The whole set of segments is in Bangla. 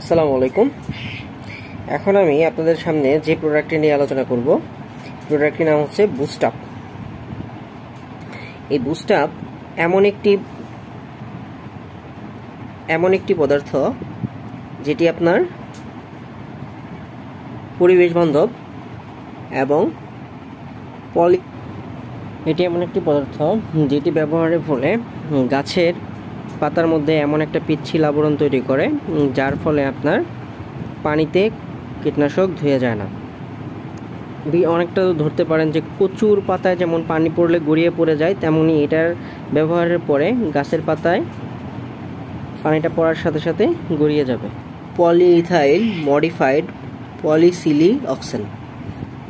আসসালামু আলাইকুম। এখন আমি আপনাদের সামনে যে প্রোডাক্টটি নিয়ে আলোচনা করব প্রোডাক্টটির নাম হচ্ছে বুস্টাপ এই বুস্টাপ এমন একটি এমন একটি পদার্থ যেটি আপনার পরিবেশ বান্ধব এবং পলি এটি এমন একটি পদার্থ যেটি ব্যবহারের ফলে গাছের পাতার মধ্যে এমন একটা পিচ্ছিল আবরণ তৈরি করে যার ফলে আপনার পানিতে কীটনাশক ধুয়ে যায় না। অনেকটা ধরতে পারেন যে প্রচুর পাতায় যেমন পানি পড়লে গড়িয়ে পড়ে যায়, তেমনি এটার ব্যবহারের পরে গাছের পাতায় পানিটা পড়ার সাথে সাথে গড়িয়ে যাবে। পলিইথাইল মডিফাইড পলিসিলি অক্সেন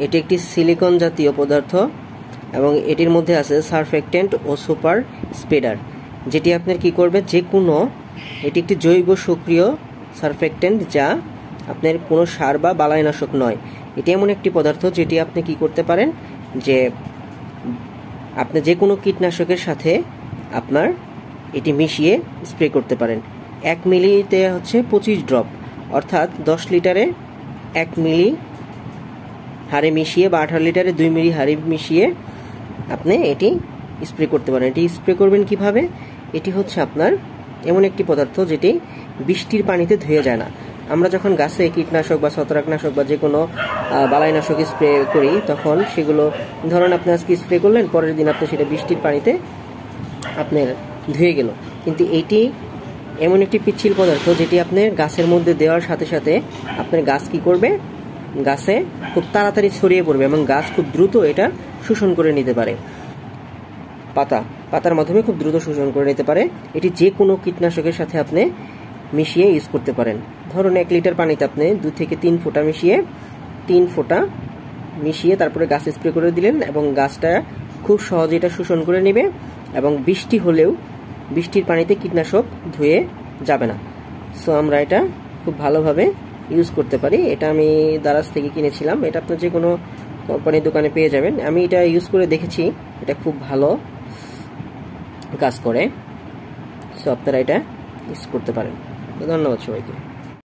এটি একটি সিলিকন জাতীয় পদার্থ এবং এটির মধ্যে আছে সারফেক্টেন্ট ও সুপার স্পেডার যেটি আপনার কি করবে? যে কোনো এটি একটি জৈব সক্রিয় সারফেক্টেন্ট যা আপনার কোনো সার বা বালাইনাশক নয়। এটি এমন একটি পদার্থ যেটি আপনি কি করতে পারেন? যে আপনি যে কোনো কীটনাশকের সাথে আপনার এটি মিশিয়ে স্প্রে করতে পারেন। এক মিলিতে হচ্ছে পঁচিশ ড্রপ। অর্থাৎ দশ লিটারে এক মিলি হারে মিশিয়ে বা আঠারো লিটারে দুই মিলি হারে মিশিয়ে আপনি এটি স্প্রে করতে পারেন। এটি স্প্রে করবেন কীভাবে? এটি হচ্ছে আপনার এমন একটি পদার্থ যেটি বৃষ্টির পানিতে ধুয়ে যায় না। আমরা যখন গাছে কীটনাশক বা ছত্রাকনাশক বা যে কোনো বালাইনাশক স্প্রে করি, তখন সেগুলো, ধরুন আপনি আজকে স্প্রে করলেন, পরের দিন আপনি সেটা বৃষ্টির পানিতে আপনার ধুয়ে গেল। কিন্তু এটি এমন একটি পিচ্ছিল পদার্থ যেটি আপনি গাছের মধ্যে দেওয়ার সাথে সাথে আপনার গাছ কি করবে? গাছে খুব তাড়াতাড়ি ছড়িয়ে পড়বে এবং গাছ খুব দ্রুত এটা শোষণ করে নিতে পারে। পাতা। পাতার মাধ্যমে খুব দ্রুত শোষণ করে নিতে পারে। এটি যে কোনো কীটনাশকের সাথে আপনি মিশিয়ে ইউজ করতে পারেন। ধরুন এক লিটার পানিতে আপনি দু থেকে তিন ফোঁটা মিশিয়ে, তিন ফোঁটা মিশিয়ে তারপরে গাছ স্প্রে করে দিলেন এবং গাছটা খুব সহজে এটা শোষণ করে নেবে এবং বৃষ্টি হলেও বৃষ্টির পানিতে কীটনাশক ধুয়ে যাবে না। সো আমরা এটা খুব ভালোভাবে ইউজ করতে পারি। এটা আমি দারাজ থেকে কিনেছিলাম। এটা আপনার যে কোনো কোম্পানির দোকানে পেয়ে যাবেন। আমি এটা ইউজ করে দেখেছি। এটা খুব ভালো কাজ করে। সো আপনারা এটা ইউজ করতে পারেন। ধন্যবাদ সবাইকে।